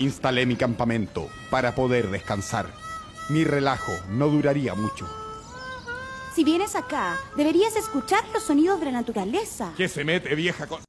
Instalé mi campamento para poder descansar. Mi relajo no duraría mucho. Si vienes acá, deberías escuchar los sonidos de la naturaleza. ¿Qué se mete, vieja con...